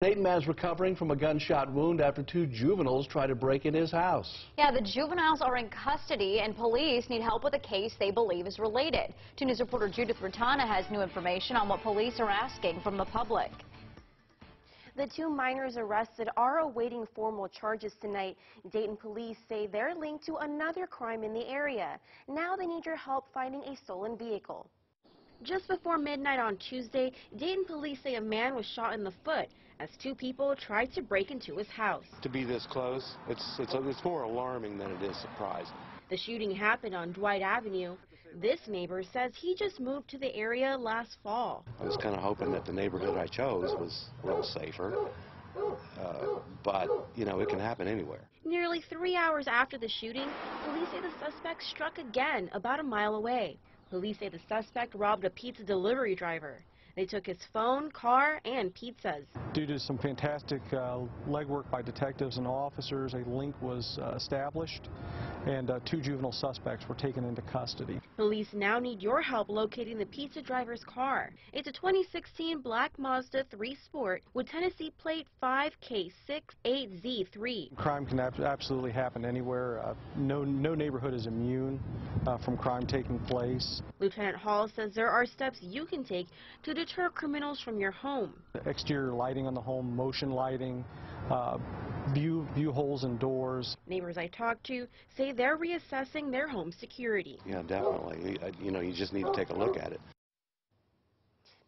Dayton man's recovering from a gunshot wound after two juveniles tried to break in his house. Yeah, the juveniles are in custody and police need help with a case they believe is related. 2 News reporter Judith Rotana has new information on what police are asking from the public. The two minors arrested are awaiting formal charges tonight. Dayton police say they're linked to another crime in the area. Now they need your help finding a stolen vehicle. Just before midnight on Tuesday, Dayton police say a man was shot in the foot as two people tried to break into his house. To be this close, it's, it's, it's more alarming than it is surprising. The shooting happened on Dwight Avenue. This neighbor says he just moved to the area last fall. I was kind of hoping that the neighborhood I chose was a little safer. Uh, but, you know, it can happen anywhere. Nearly three hours after the shooting, police say the suspect struck again about a mile away. Police say the suspect robbed a pizza delivery driver. They took his phone, car, and pizzas. Due to some fantastic uh, legwork by detectives and officers, a link was uh, established and uh, two juvenile suspects were taken into custody. Police now need your help locating the pizza driver's car. It's a 2016 black Mazda 3 Sport with Tennessee plate 5K68Z3. Crime can ab absolutely happen anywhere. Uh, no, no neighborhood is immune uh, from crime taking place. Lieutenant Hall says there are steps you can take to deter criminals from your home. Exterior lighting on the home, motion lighting, Uh, view, view holes in doors. Neighbors I talked to say they're reassessing their home security. Yeah, definitely. Uh, you know, you just need to take a look at it.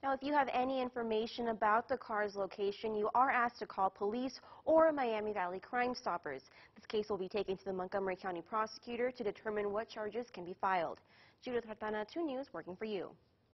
Now, if you have any information about the car's location, you are asked to call police or Miami Valley Crime Stoppers. This case will be taken to the Montgomery County prosecutor to determine what charges can be filed. Judith Hartana, 2 News, working for you.